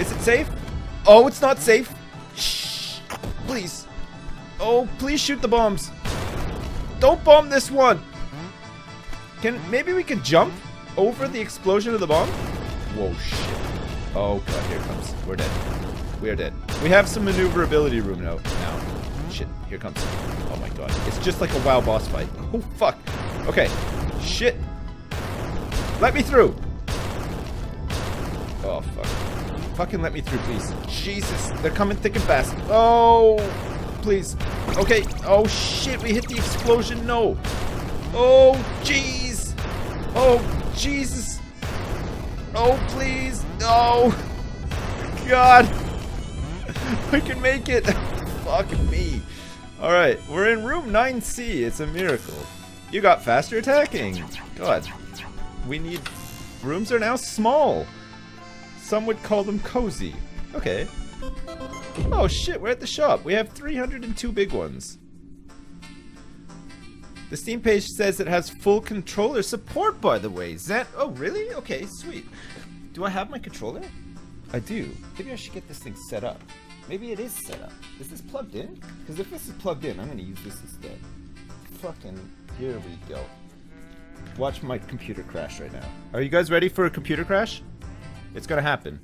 Is it safe? Oh, it's not safe. Shh. Please. Oh, please shoot the bombs. Don't bomb this one. Can maybe we can jump over the explosion of the bomb? Whoa, shit. Oh god, here comes. We're dead. We are dead. We have some maneuverability room now. Now, shit. Here comes. Oh my god. It's just like a WoW boss fight. Oh fuck. Okay. Shit. Let me through. Oh fuck. Fucking let me through, please. Jesus, they're coming thick and fast. Oh, please. Okay. Oh shit, we hit the explosion. No. Oh, jeez. Oh, Jesus. Oh, please. No. God. We can make it. Fuck me. Alright, we're in room 9C. It's a miracle. You got faster attacking. God. We need... Rooms are now small. Some would call them cozy. Okay. Oh shit, we're at the shop. We have 302 big ones. The Steam page says it has full controller support, by the way. Zan- oh, really? Okay, sweet. Do I have my controller? I do. Maybe I should get this thing set up. Maybe it is set up. Is this plugged in? Because if this is plugged in, I'm going to use this instead. Fucking, here we go. Watch my computer crash right now. Are you guys ready for a computer crash? It's to happen.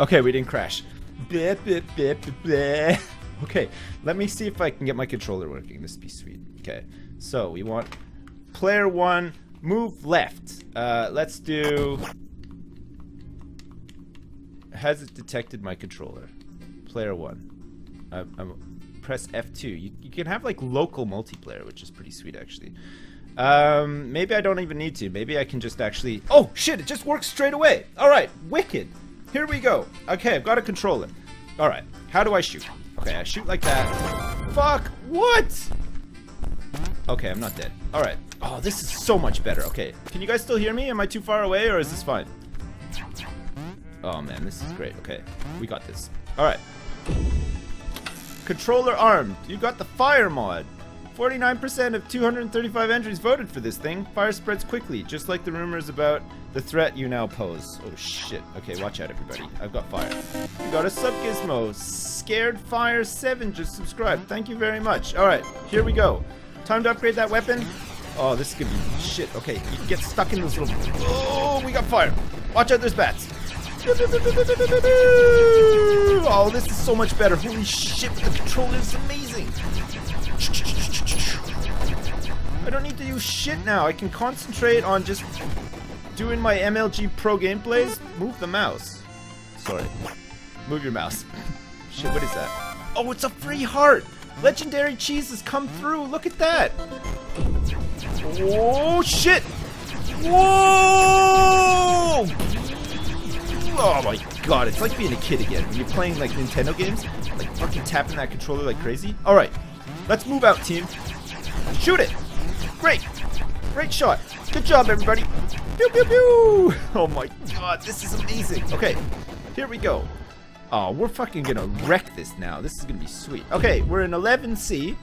Okay, we didn't crash. Bleh, bleh, bleh. Okay, let me see if I can get my controller working. This would be sweet. Okay, so we want player one, move left. Uh, let's do... Has it detected my controller? Player one. I, I'm, press F2. You, you can have like local multiplayer, which is pretty sweet actually. Um, maybe I don't even need to. Maybe I can just actually... Oh, shit, it just works straight away. All right, wicked. Here we go. Okay, I've got a controller. All right, how do I shoot? Okay, I shoot like that. Fuck, what? Okay, I'm not dead. All right. Oh, this is so much better. Okay, can you guys still hear me? Am I too far away or is this fine? Oh man, this is great. Okay, we got this. All right. Controller armed. You got the fire mod. 49% of 235 entries voted for this thing. Fire spreads quickly, just like the rumors about the threat you now pose. Oh shit. Okay, watch out everybody. I've got fire. You got a sub gizmo. Scared Fire 7 just subscribed. Thank you very much. Alright, here we go. Time to upgrade that weapon. Oh, this is gonna be shit. Okay, you get stuck in those little... Oh, we got fire. Watch out, there's bats. Oh, this is so much better. Holy shit, the controller is amazing. I don't need to use shit now. I can concentrate on just doing my MLG Pro gameplays. Move the mouse. Sorry. Move your mouse. shit, what is that? Oh, it's a free heart. Legendary cheese has come through. Look at that. Oh, shit. Whoa! Oh my god, it's like being a kid again. When you're playing like Nintendo games, like fucking tapping that controller like crazy. Alright, let's move out, team. Shoot it! Great! Great shot! Good job, everybody! Pew pew pew! Oh my god, this is amazing! Okay, here we go. Oh, we're fucking gonna wreck this now. This is gonna be sweet. Okay, we're in 11C.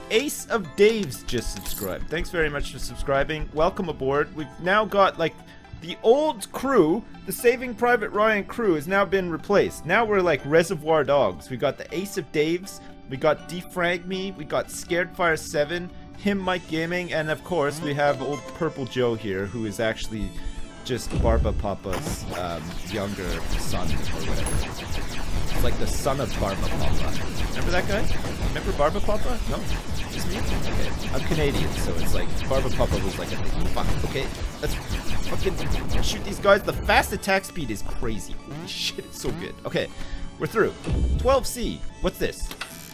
Ace of Dave's just subscribed. Thanks very much for subscribing. Welcome aboard. We've now got like the old crew, the Saving Private Ryan crew, has now been replaced. Now we're like Reservoir Dogs. We got the Ace of Daves, we got Defrag Me, we got Scared Fire 7, him Mike Gaming, and of course we have old Purple Joe here, who is actually just Barba Papa's um, younger son or whatever. It's like the son of Barba Papa. Remember that guy? Remember Barba Papa? No? I'm Canadian, so it's like Barba Papa was like a fuck. Okay, let's fucking shoot these guys. The fast attack speed is crazy. Holy shit, it's so good. Okay, we're through. 12C. What's this?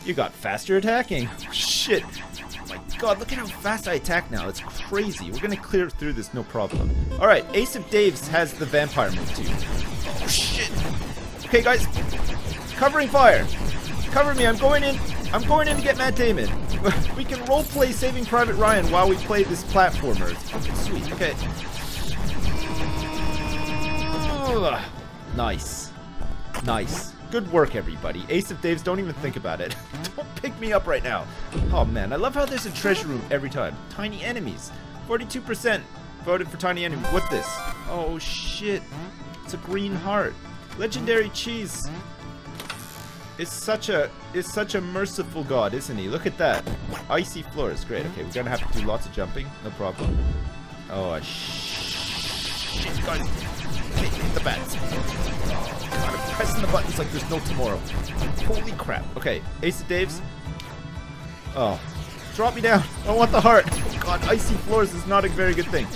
You got faster attacking. Shit. Oh my god, look at how fast I attack now. It's crazy. We're gonna clear through this no problem. Alright, Ace of Dave's has the vampire move too. Oh shit. Okay guys. Covering fire. Cover me, I'm going in. I'm going in to get Matt Damon. we can roleplay Saving Private Ryan while we play this platformer. Sweet. Okay. Ugh. Nice. Nice. Good work, everybody. Ace of Daves, don't even think about it. don't pick me up right now. Oh, man. I love how there's a treasure room every time. Tiny enemies. 42% voted for tiny enemy. What's this? Oh, shit. It's a green heart. Legendary cheese is such a is such a merciful god, isn't he? Look at that. Icy floors. Great. Okay, we're gonna have to do lots of jumping. No problem. Oh, shit, guys. Hit the bats. I'm pressing the buttons like there's no tomorrow. Holy crap. Okay, Ace of Daves. Oh, drop me down. I want the heart. Oh, God, icy floors is not a very good thing.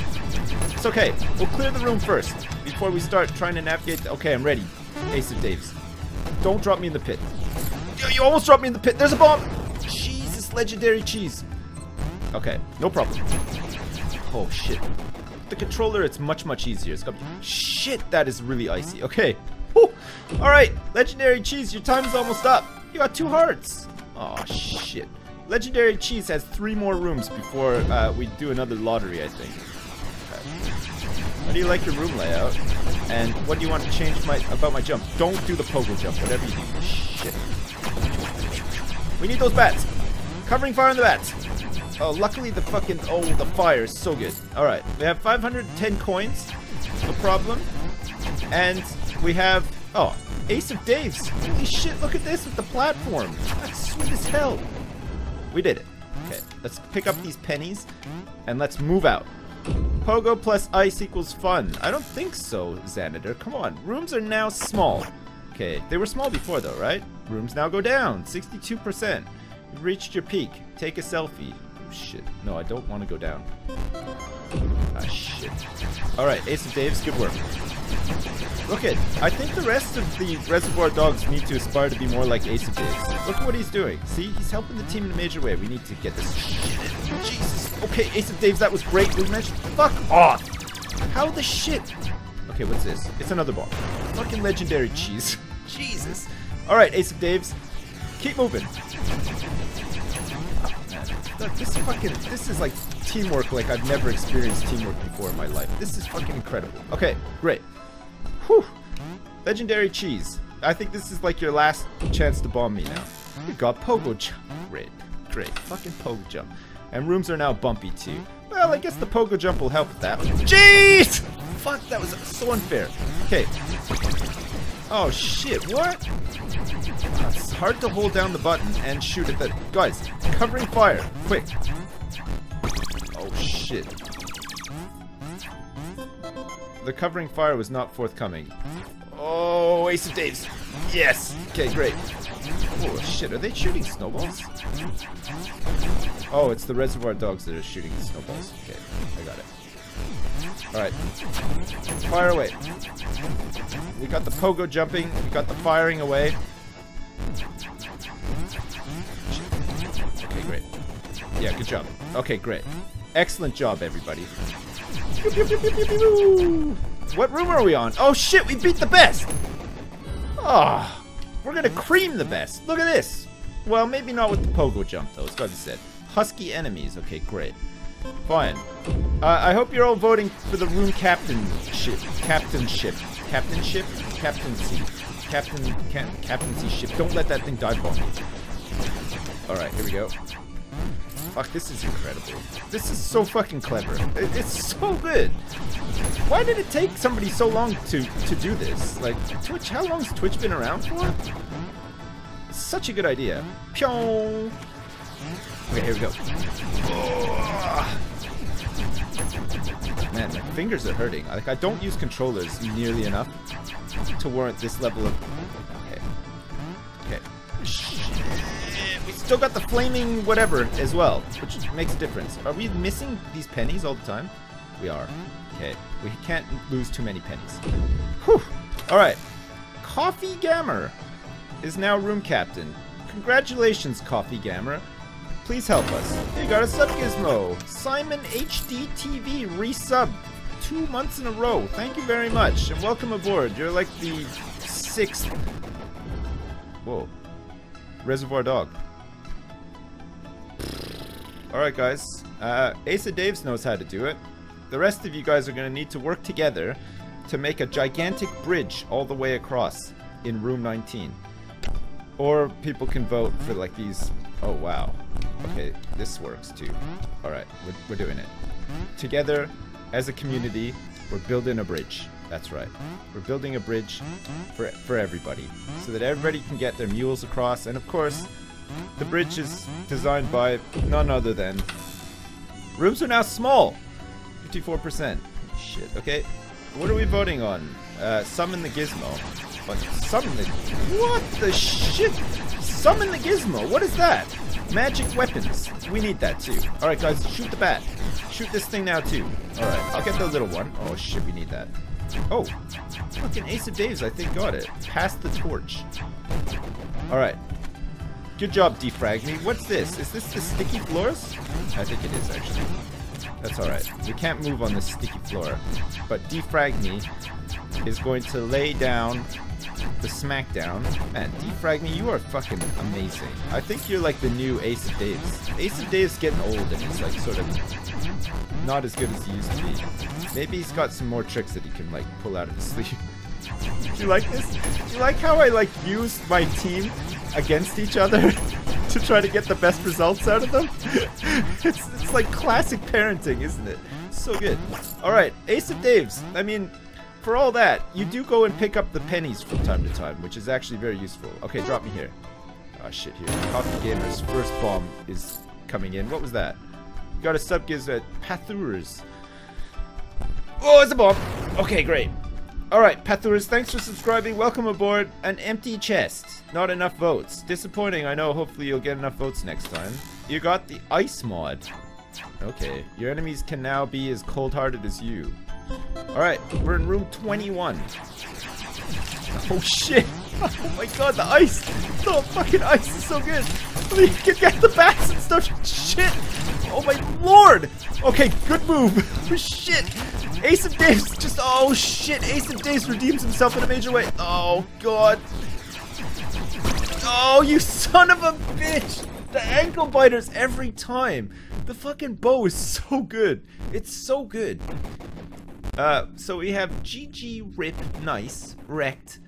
It's okay. We'll clear the room first before we start trying to navigate. Okay, I'm ready. Ace of Daves. Don't drop me in the pit. Yo, you almost dropped me in the pit. There's a bomb. Jesus, legendary cheese. Okay, no problem. Oh, shit. The controller, it's much, much easier. It's got Shit, that is really icy. Okay. Alright, legendary cheese, your time is almost up. You got two hearts. Oh, shit. Legendary cheese has three more rooms before uh, we do another lottery, I think. Okay. How do you like your room layout? And what do you want to change my about my jump? Don't do the pogo jump, whatever you do. Shit. We need those bats. Covering fire on the bats. Oh, luckily the fucking... Oh, the fire is so good. Alright, we have 510 coins. No problem. And we have... Oh, Ace of Daves. Holy shit, look at this with the platform. That's sweet as hell. We did it. Okay, let's pick up these pennies and let's move out. Pogo plus ice equals fun. I don't think so, Xanator. Come on. Rooms are now small. Okay, they were small before though, right? Rooms now go down. 62%. You've reached your peak. Take a selfie. Oh, shit. No, I don't want to go down. Ah, shit. Alright, Ace of Daves, good work. Look at, I think the rest of the Reservoir Dogs need to aspire to be more like Ace of Daves. Look at what he's doing. See, he's helping the team in a major way. We need to get this Jesus. Okay, Ace of Daves, that was great. We managed. fuck off. How the shit? Okay, what's this? It's another ball. Fucking legendary cheese. Jesus. Alright, Ace of Daves. Keep moving. Look, this fucking, this is like teamwork like I've never experienced teamwork before in my life. This is fucking incredible. Okay, great. Whew. Legendary cheese. I think this is like your last chance to bomb me now. You got pogo jump. Great. Great. Fucking pogo jump. And rooms are now bumpy too. Well, I guess the pogo jump will help with that. Jeez! Fuck, that was so unfair. Okay. Oh shit, what? It's hard to hold down the button and shoot at that. Guys, covering fire. Quick. Oh shit. The covering fire was not forthcoming. Oh, Ace of Daves. Yes. Okay, great. Oh shit, are they shooting snowballs? Oh, it's the reservoir dogs that are shooting snowballs. Okay, I got it. Alright. Fire away. We got the pogo jumping. We got the firing away. Okay, great. Yeah, good job. Okay, great. Excellent job, everybody. What room are we on? Oh shit, we beat the best! Oh, we're gonna cream the best. Look at this. Well, maybe not with the pogo jump, though. It's gotta be said. Husky enemies. Okay, great. Fine. Uh, I hope you're all voting for the room captainship. Captainship. Captainship? Captaincy. Captain, can, captaincy ship. Don't let that thing dive bomb. Alright, here we go. Fuck, this is incredible. This is so fucking clever. It, it's so good. Why did it take somebody so long to, to do this? Like, Twitch, how long has Twitch been around for? Such a good idea. Pyong! Okay, here we go. Man, my fingers are hurting. Like, I don't use controllers nearly enough to warrant this level of... We still got the flaming whatever as well, which makes a difference. Are we missing these pennies all the time? We are. Okay. We can't lose too many pennies. Whew. Alright. Coffee Gammer is now room captain. Congratulations, Coffee Gammer. Please help us. You got a sub gizmo. Simon HD TV resub two months in a row. Thank you very much and welcome aboard. You're like the sixth. Whoa. Reservoir Dog. Alright, guys. Uh, Asa Daves knows how to do it. The rest of you guys are going to need to work together to make a gigantic bridge all the way across. in room 19. Or people can vote for like these. Oh wow. Okay, this works too. All right, we're, we're doing it. Together, as a community, we're building a bridge. That's right. We're building a bridge for for everybody, so that everybody can get their mules across. And of course, the bridge is designed by none other than. Rooms are now small. 54%. Shit. Okay. What are we voting on? Uh, summon the gizmo. What? Summon the. What the shit? Summon the gizmo. What is that? Magic weapons. We need that too. Alright, guys, shoot the bat. Shoot this thing now too. Alright, I'll get the little one. Oh shit, we need that. Oh, fucking Ace of Daves, I think got it. Pass the torch. Alright. Good job, Defrag Me. What's this? Is this the sticky floors? I think it is, actually. That's alright. We can't move on this sticky floor. But Defrag Me is going to lay down the smackdown. Man, Defrag Me, you are fucking amazing. I think you're like the new Ace of Daves. Ace of Daves getting old and he's like sort of not as good as he used to be. Maybe he's got some more tricks that he can like pull out of his sleeve. Do you like this? Do you like how I like use my team against each other to try to get the best results out of them? it's, it's like classic parenting, isn't it? So good. Alright, Ace of Daves. I mean, for all that, you do go and pick up the pennies from time to time, which is actually very useful. Okay, drop me here. Oh, shit, here. Coffee Gamer's first bomb is coming in. What was that? You got a sub gives at Pathurs. Oh, it's a bomb. Okay, great. Alright, Pathurs, thanks for subscribing. Welcome aboard. An empty chest. Not enough votes. Disappointing, I know. Hopefully you'll get enough votes next time. You got the ice mod. Okay. Your enemies can now be as cold-hearted as you. Alright, we're in room 21. Oh shit! Oh my god, the ice! The fucking ice is so good! You can get the bats and stuff! Shit! Oh my lord! Okay, good move! shit! Ace of Daves just- oh shit! Ace of Daves redeems himself in a major way! Oh god! Oh, you son of a bitch! The ankle biters every time! The fucking bow is so good! It's so good! Uh, so we have GG Rip Nice Wrecked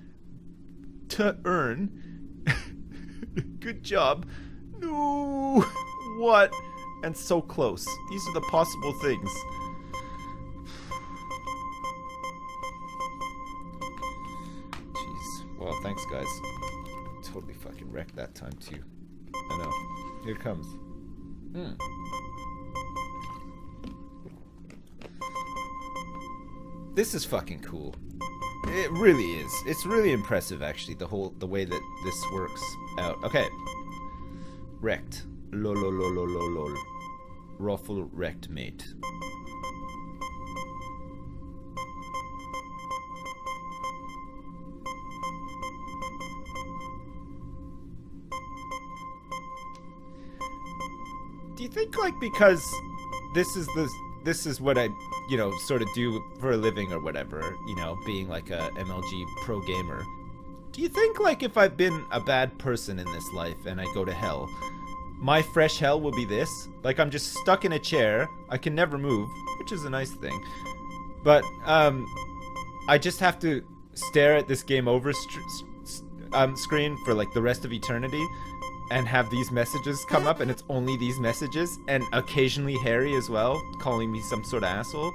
to earn. Good job. No. What? And so close. These are the possible things. Well, thanks, guys. Totally fucking wrecked that time, too. I know. Here comes. Hmm. This is fucking cool. It really is. It's really impressive, actually, the whole the way that this works out. Okay. Wrecked. Lol lol lol lol lol lol. Ruffle wrecked mate. Like because this is the this is what I you know, sort of do for a living or whatever, you know, being like a MLG pro gamer. Do you think like if I've been a bad person in this life and I go to hell, my fresh hell will be this? Like I'm just stuck in a chair, I can never move, which is a nice thing. But um I just have to stare at this game over um, screen for like the rest of eternity and have these messages come up and it's only these messages and occasionally Harry as well calling me some sort of asshole.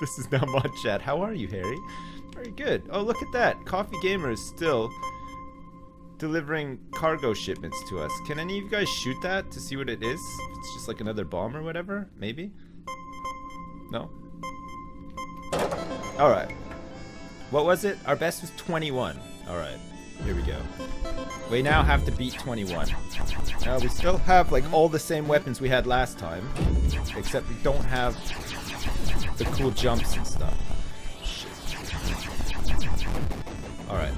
This is now mod chat. How are you, Harry? Very good. Oh, look at that. Coffee Gamer is still delivering cargo shipments to us. Can any of you guys shoot that to see what it is? It's just like another bomb or whatever? Maybe? No? Alright. What was it? Our best was 21. Alright. Here we go. We now have to beat 21. Now we still have like all the same weapons we had last time, except we don't have the cool jumps and stuff. Alright.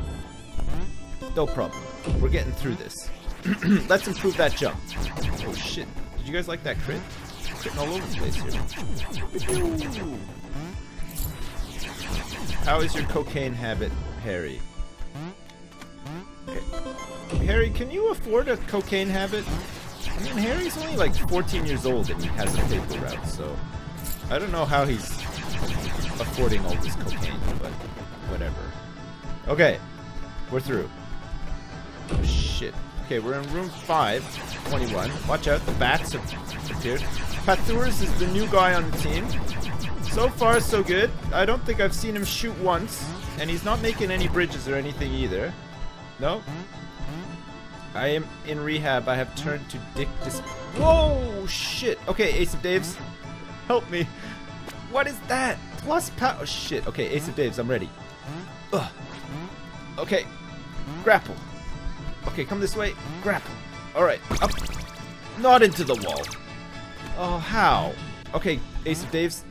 No problem. We're getting through this. Let's improve that jump. Oh shit. Did you guys like that crit? Critting all over the place here. How is your cocaine habit, Harry? Harry, can you afford a cocaine habit? I mean, Harry's only like 14 years old and he has a paper route, so I don't know how he's affording all this cocaine, but whatever. Okay, We're through. Oh, shit. Okay, we're in room 5, 21. Watch out, the bats have appeared. Pathurs is the new guy on the team. So far, so good. I don't think I've seen him shoot once. And he's not making any bridges or anything either. No? I am in rehab. I have turned to Dick Dis- Whoa! Shit! Okay, Ace of Daves. Help me. What is that? Plus power. Oh, shit. Okay, Ace of Daves, I'm ready. Ugh. Okay. Grapple. Okay, come this way. Grapple. Alright, up. Not into the wall. Oh, how? Okay, Ace of Daves.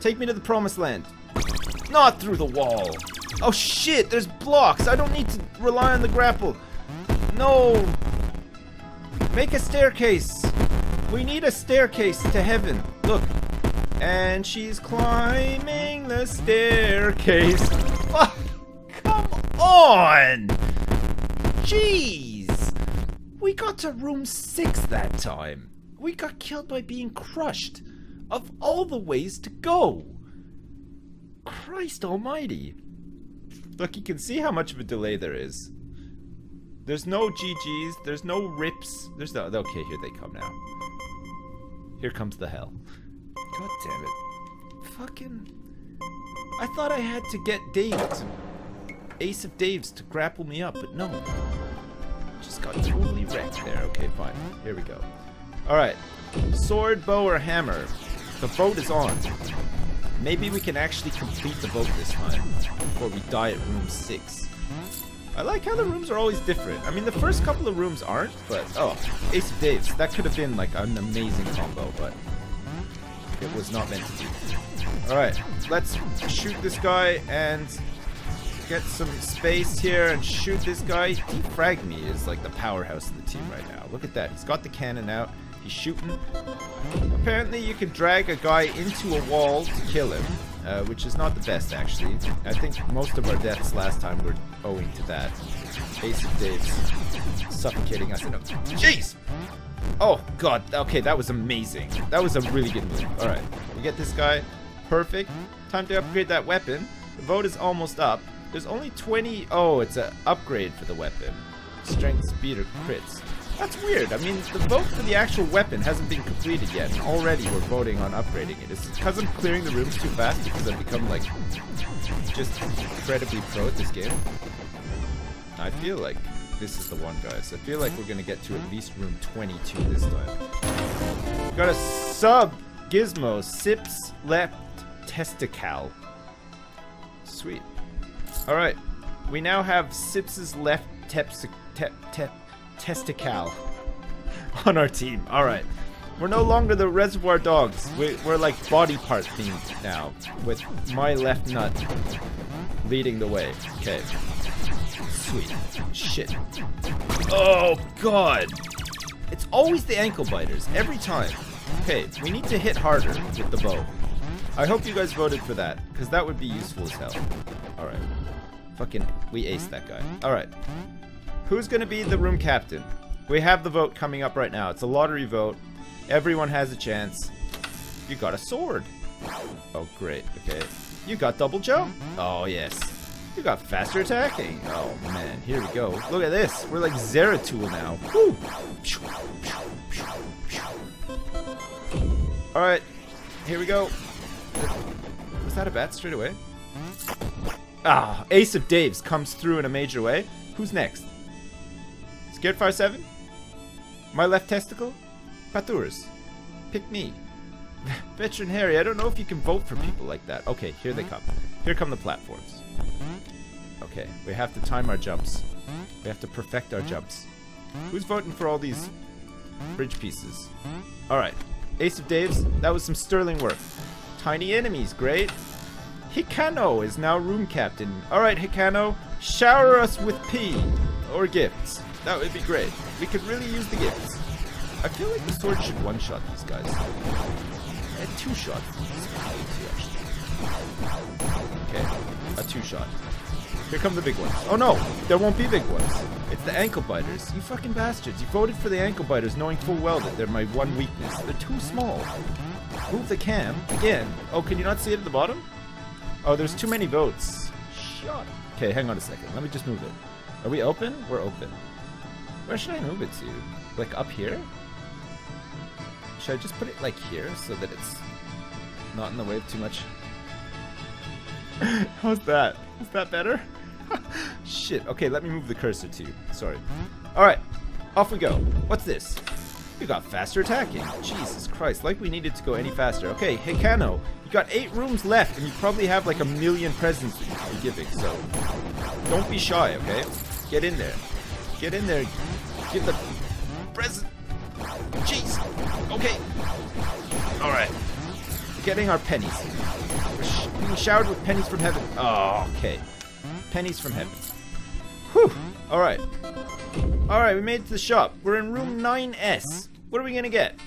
Take me to the promised land. Not through the wall. Oh shit, there's blocks. I don't need to rely on the grapple. No. Make a staircase. We need a staircase to heaven. Look. And she's climbing the staircase. Fuck. Oh, come on. Jeez. We got to room six that time. We got killed by being crushed. Of all the ways to go. Christ almighty. Look, you can see how much of a delay there is. There's no GG's, there's no rips, there's no... Okay, here they come now. Here comes the hell. God damn it. Fucking... I thought I had to get Dave to... Ace of Daves to grapple me up, but no. Just got totally wrecked there. Okay, fine. Here we go. Alright. Sword, bow, or hammer. The boat is on. Maybe we can actually complete the boat this time before we die at room 6. I like how the rooms are always different. I mean, the first couple of rooms aren't, but... Oh, Ace of Daves. That could have been, like, an amazing combo, but... It was not meant to be. Alright, let's shoot this guy and get some space here and shoot this guy. Defrag me is, like, the powerhouse of the team right now. Look at that. He's got the cannon out. He's shooting. Apparently you can drag a guy into a wall to kill him, uh, which is not the best actually. I think most of our deaths last time were owing to that. Ace of Daves suffocating us in a... Jeez! Oh god, okay, that was amazing. That was a really good move. Alright, we get this guy. Perfect. Time to upgrade that weapon. The vote is almost up. There's only 20... Oh, it's an upgrade for the weapon. Strength, speed, or crits. That's weird. I mean, the vote for the actual weapon hasn't been completed yet, and already we're voting on upgrading it. Is it because I'm clearing the rooms too fast because I've become, like, just incredibly pro at this game? I feel like this is the one, guys. I feel like we're going to get to at least room 22 this time. Got a sub Gizmo, Sips left testicle. Sweet. Alright. We now have Sips's left tepsi tep tep testicle on our team. All right. We're no longer the reservoir dogs. We, we're like body part themed now, with my left nut leading the way. Okay. Sweet. Shit. Oh, God. It's always the ankle biters, every time. Okay, we need to hit harder with the bow. I hope you guys voted for that, because that would be useful as hell. Alright. Fucking, we aced that guy. Alright. Who's going to be the room captain? We have the vote coming up right now. It's a lottery vote. Everyone has a chance. You got a sword. Oh, great. Okay. You got double jump. Oh, yes. You got faster attacking. Oh, man. Here we go. Look at this. We're like Zeratul now. Woo. Alright. Here we go. Was that a bat straight away? Ah, Ace of Daves comes through in a major way. Who's next? Scared Fire 7? My left testicle? Pathurs. Pick me. Veteran Harry, I don't know if you can vote for people like that. Okay, here they come. Here come the platforms. Okay, we have to time our jumps. We have to perfect our jumps. Who's voting for all these bridge pieces? Alright. Ace of Daves, that was some sterling work. Tiny enemies, great. Hikano is now room captain. Alright, Hikano, shower us with pee or gifts. That would be great. We could really use the gifts. I feel like the sword should one-shot these guys. A two-shot. Okay, a two-shot. Here come the big ones. Oh no, there won't be big ones. It's the ankle biters. You fucking bastards. You voted for the ankle biters knowing full well that they're my one weakness. They're too small. Move the cam. Again. Oh, can you not see it at the bottom? Oh, there's too many votes. Shut. Okay, hang on a second. Let me just move it. Are we open? We're open. Where should I move it to? Like up here? Should I just put it like here so that it's not in the way of too much? How's that? Is that better? Shit. Okay, let me move the cursor too. Sorry. Alright, off we go. What's this? You got faster attacking. Jesus Christ, like we needed to go any faster. Okay, Hikano, you got eight rooms left, and you probably have like a million presents can be giving, so don't be shy, okay? Get in there. Get in there. Give the present. Jeez. Okay. Alright. Getting our pennies. We're sh being showered with pennies from heaven. Oh, okay. Pennies from heaven. Whew. Alright. Alright, we made it to the shop. We're in room 9S. What are we gonna get?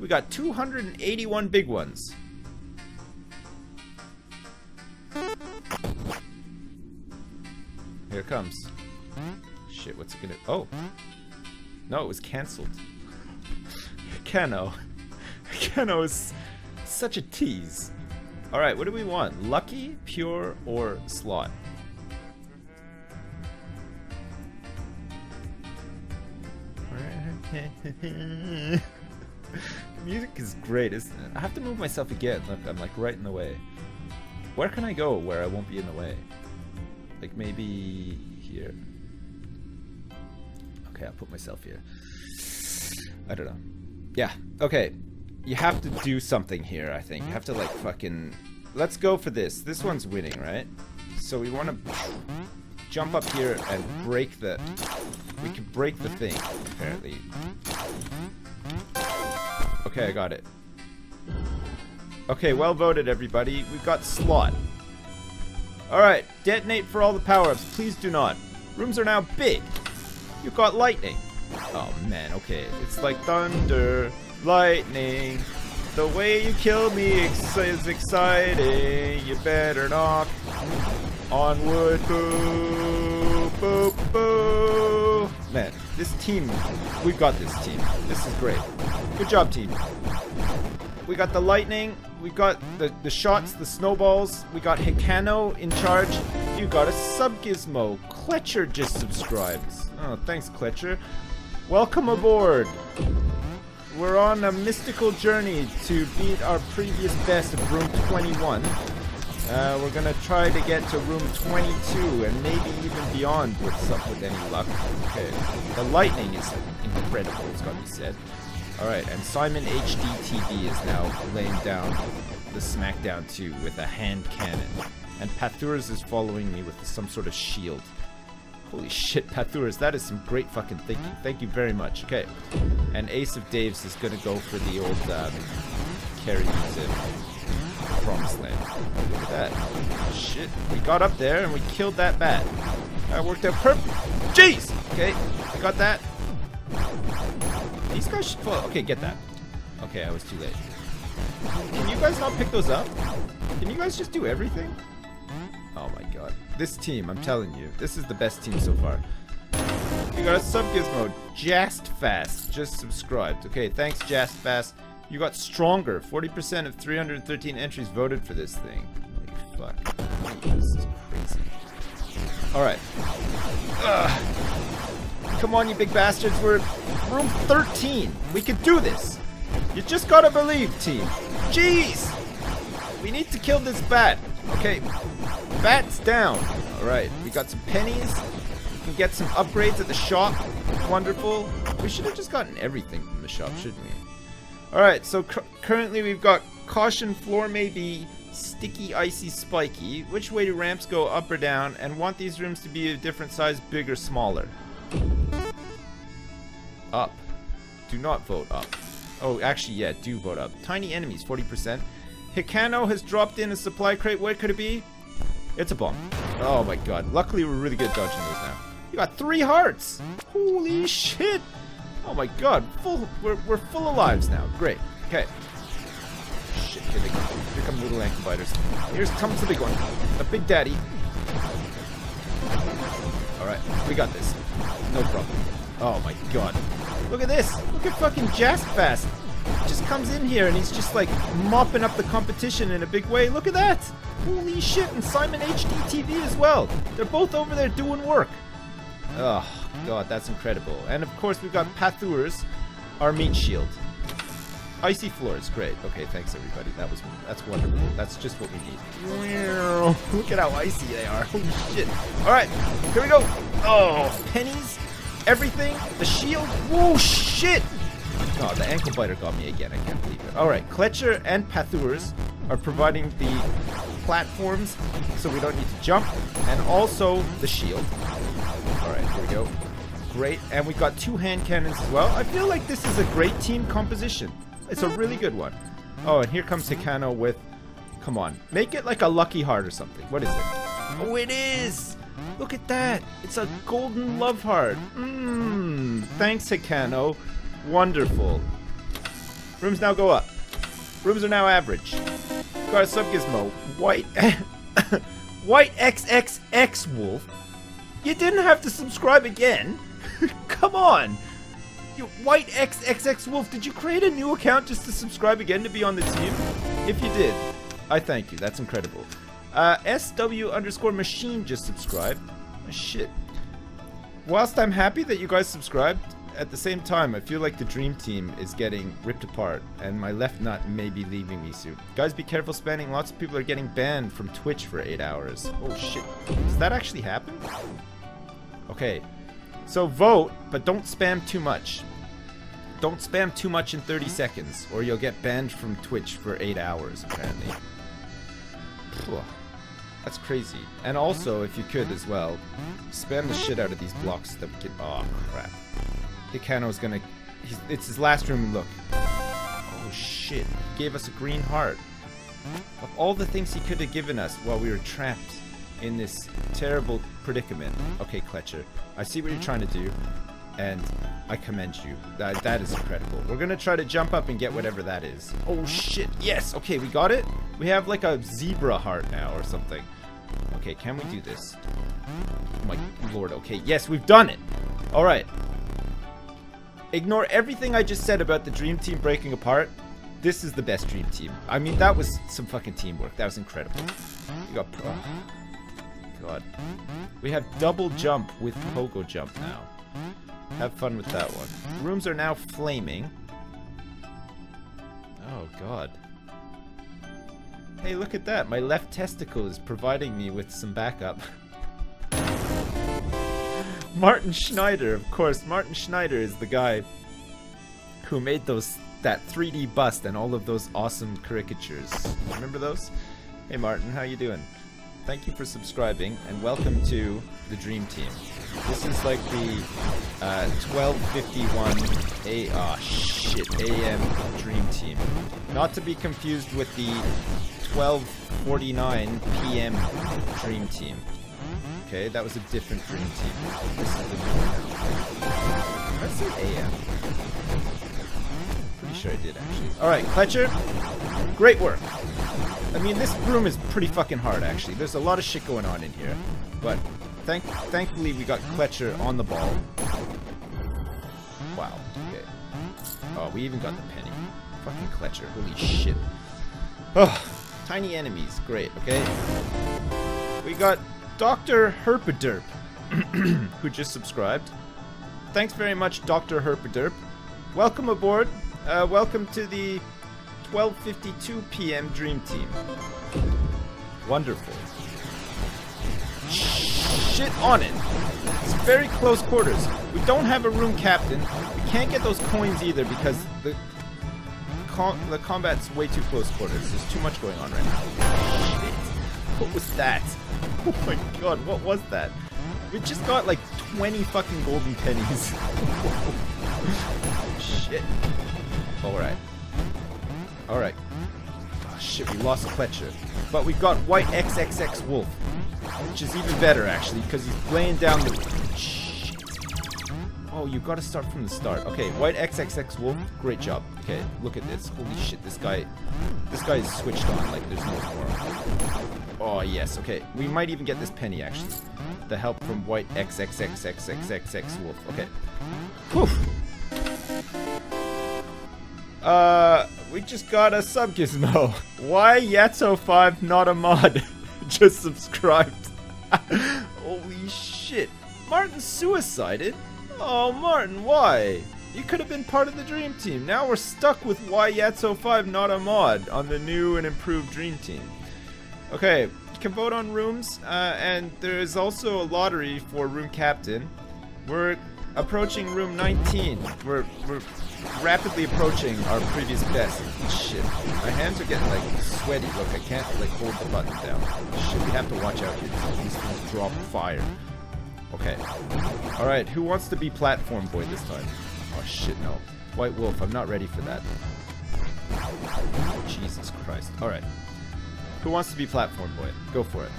We got 281 big ones. Here comes. Shit, what's it gonna... Oh. No, it was cancelled. Keno. Keno is such a tease. Alright, what do we want? Lucky, pure, or slot? Music is great, isn't it? I have to move myself again. Look, I'm like right in the way. Where can I go where I won't be in the way? Like maybe here. Okay, I'll put myself here. I don't know. Yeah, okay. You have to do something here, I think. You have to like fucking... Let's go for this. This one's winning, right? So we want to jump up here and break the... We can break the thing, apparently. Okay, I got it. Okay, well voted, everybody. We've got slot. Alright, detonate for all the power-ups. Please do not. Rooms are now big. You've got lightning. Oh, man, okay. It's like thunder, lightning. The way you kill me is exciting. You better knock on wood. Boo, boo, boo. Man, this team, we've got this team. This is great. Good job, team. We got the lightning. We got the, the shots, the snowballs. We got Hikano in charge. You got a sub gizmo. Kletcher just subscribed. Oh, thanks, Kletcher. Welcome aboard. We're on a mystical journey to beat our previous best of room 21. Uh, we're gonna try to get to room 22 and maybe even beyond with some, with any luck. Okay, the lightning is incredible, it's got to be said. Alright, and Simon HDTV is now laying down the Smackdown 2 with a hand cannon. And Pathurs is following me with some sort of shield. Holy shit, Pathurs, that is some great fucking thinking. Mm-hmm. Thank you very much. Okay. And Ace of Daves is gonna go for the old um, mm-hmm. carry to Promised mm-hmm. Land. Look at that. Shit. We got up there and we killed that bat. That worked out perfect. Jeez! Okay, we got that. These guys should fall. Okay, get that. Okay, I was too late. Can you guys not pick those up? Can you guys just do everything? Oh my god. This team, I'm telling you, this is the best team so far. You got a sub gizmo, Jast Fast, just subscribed. Okay, thanks Jast Fast. You got stronger. 40% of 313 entries voted for this thing. Holy fuck. This is crazy. Alright. Come on, you big bastards. We're room 13. We can do this. You just gotta believe, team. Jeez! We need to kill this bat. Okay. Bat's down. Alright. We got some pennies. We can get some upgrades at the shop. Wonderful. We should have just gotten everything from the shop, shouldn't we? Alright, so currently we've got Caution Floor may be Sticky, Icy, Spiky. Which way do ramps go, up or down? And want these rooms to be a different size, big or smaller? Up. Do not vote up. Oh, actually, yeah, do vote up. Tiny enemies, 40%. Hikano has dropped in a supply crate. What could it be? It's a bomb. Oh my god. Luckily, we're really good at dodging those now. You got three hearts! Holy shit! Oh my god, full we're, we're full of lives now. Great. Okay. Shit, here they come. Here come little ankle biters. Here comes the big one. The big daddy. Alright, we got this. No problem. Oh my god. Look at this! Look at fucking Jaspfast! Just comes in here and he's just like mopping up the competition in a big way. Look at that! Holy shit, and Simon HDTV as well. They're both over there doing work. Oh, God, that's incredible. And of course, we've got Pathurs, our meat shield. Icy floors, great. Okay, thanks everybody. That was that's wonderful. That's just what we need. Look at how icy they are. Holy shit. Alright, here we go. Oh, pennies, everything, the shield. Whoa, shit! Oh, the ankle biter got me again. I can't believe it. Alright, Kletcher and Pathurs are providing the platforms so we don't need to jump, and also the shield. Alright, here we go. Great, and we've got two hand cannons as well. I feel like this is a great team composition. It's a really good one. Oh, and here comes Hikano with... Come on. Make it like a lucky heart or something. What is it? Oh, it is! Look at that! It's a golden love heart. Mmm. Thanks, Hikano. Wonderful. Rooms now go up. Rooms are now average. Got a sub gizmo. White... White XXX Wolf? You didn't have to subscribe again? Come on! You White XXX Wolf, did you create a new account just to subscribe again to be on the team? If you did, I thank you. That's incredible. Uh, SW underscore machine just subscribed. Shit. Whilst I'm happy that you guys subscribed, at the same time, I feel like the dream team is getting ripped apart, and my left nut may be leaving me soon. Guys, be careful spamming. Lots of people are getting banned from Twitch for 8 hours. Oh shit. Does that actually happen? Okay. So vote, but don't spam too much. Don't spam too much in 30 seconds, or you'll get banned from Twitch for 8 hours, apparently. That's crazy. And also, if you could as well, spam the shit out of these blocks that can... Oh, crap. Hikano's gonna... It's his last room look. Oh, shit. He gave us a green heart. Of all the things he could have given us while we were trapped in this terrible predicament. Okay, Kletcher. I see what you're trying to do and I commend you. That, that is incredible. We're gonna try to jump up and get whatever that is. Oh shit, yes! Okay, we got it? We have like a zebra heart now or something. Okay, can we do this? Oh my lord, okay, yes, we've done it! Alright. Ignore everything I just said about the dream team breaking apart. This is the best dream team. I mean, that was some fucking teamwork. That was incredible. You got... God. We have double jump with pogo jump now. Have fun with that one. Rooms are now flaming. Oh, God. Hey, look at that. My left testicle is providing me with some backup. Martin Schneider, of course. Martin Schneider is the guy who made those that 3D bust and all of those awesome caricatures. Remember those? Hey Martin, how you doing? thank you for subscribing, and welcome to the Dream Team. This is like the uh, 1251 A oh, shit AM Dream Team. Not to be confused with the 1249 PM Dream Team. Okay, that was a different Dream Team. This is the Let's say AM. Pretty sure I did actually. Alright, Kletcher, great work. I mean, this room is pretty fucking hard, actually. There's a lot of shit going on in here. But thank thankfully, we got Kletcher on the ball. Wow. Okay. Oh, we even got the penny. Fucking Kletcher. Holy shit. Oh, tiny enemies. Great, okay? We got Dr. Herpaderp, who just subscribed. Thanks very much, Dr. Herpaderp. Welcome aboard. Uh, welcome to the 12.52 p.m. Dream Team. Wonderful. Shit on it. It's very close quarters. We don't have a room captain. We can't get those coins either because the com the combat's way too close quarters. There's too much going on right now. Shit. What was that? Oh my god, what was that? We just got like 20 fucking golden pennies. Shit. Alright. Alright. Oh, ah, shit, we lost Kletcher. But we've got White XXX Wolf. Which is even better, actually, because he's laying down the... Oh, you gotta start from the start. Okay, White XXX Wolf, great job. Okay, look at this. Holy shit, this guy... This guy is switched on like there's no tomorrow. Oh, yes, okay. We might even get this penny, actually. The help from White XXXXXXX Wolf. Okay. Uh, we just got a sub gizmo. Why Yato5 not a mod? just subscribed. Holy shit. Martin suicided? Oh, Martin, why? You could have been part of the dream team. Now we're stuck with why Yatso5 not a mod on the new and improved dream team. Okay, you can vote on rooms, uh, and there is also a lottery for room captain. We're approaching room 19. We're, we're rapidly approaching our previous best. Shit. My hands are getting like sweaty. Look, I can't like hold the button down. Shit, we have to watch out here. These things drop fire. Okay. Alright, who wants to be platform boy this time? Oh shit, no. White Wolf, I'm not ready for that. Jesus Christ. Alright. Who wants to be platform boy? Go for it.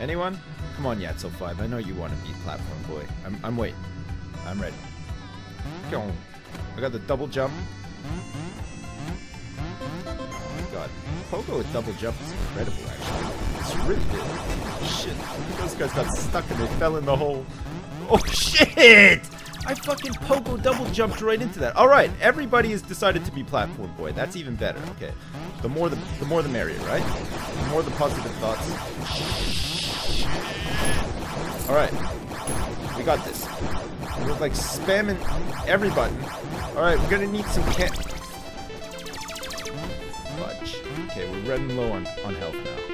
Anyone? Come on, Yatso 5. I know you want to be platform boy. I'm, I'm waiting. I'm ready. Go. I got the double jump. God. Pogo with double jump is incredible, actually. It's really good. Shit. Those guys got stuck and they fell in the hole. Oh, shit! I fucking pogo double jumped right into that. All right, everybody has decided to be platform boy. That's even better. Okay, the more the the more the merrier, right? The more the positive thoughts. All right, we got this. We're like spamming every button. All right, we're gonna need some can. Fudge. Okay, we're running low on on health now.